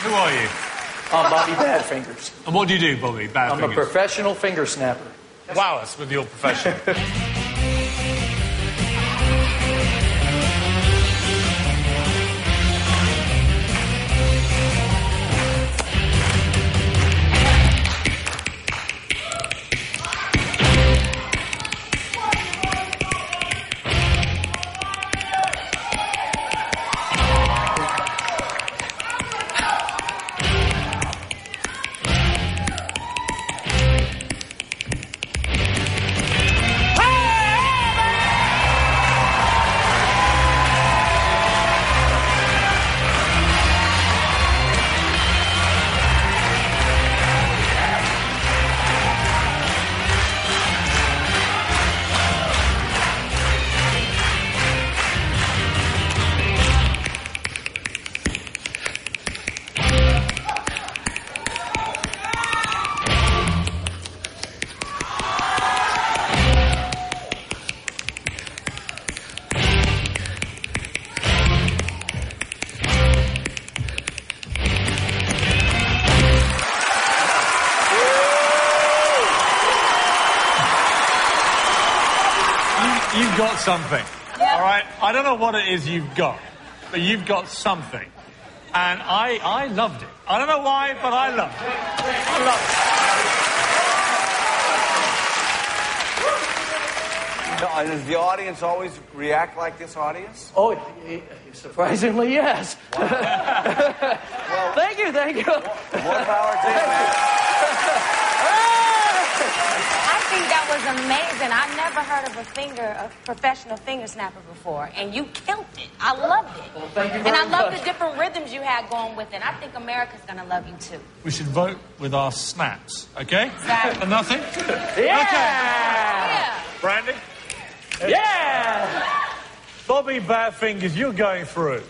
Who are you? I'm Bobby Badfingers. And what do you do, Bobby? Bad I'm a professional finger snapper. wow us with your profession. you've got something. All right? I don't know what it is you've got, but you've got something. And I, I loved it. I don't know why, but I loved it. I loved it. No, uh, Does the audience always react like this audience? Oh, y- y- surprisingly, yes. thank you, thank you. More power to you, man. I think that was amazing. I never heard of a finger, a professional finger snapper before, and you killed it. I loved it. Well, thank you and I very love the different rhythms you had going with it. I think America's gonna love you too. We should vote with our snaps, okay? Exactly. And nothing? Yeah! Yeah. Brandy? Yeah! Bobby Badfingers, you're going through.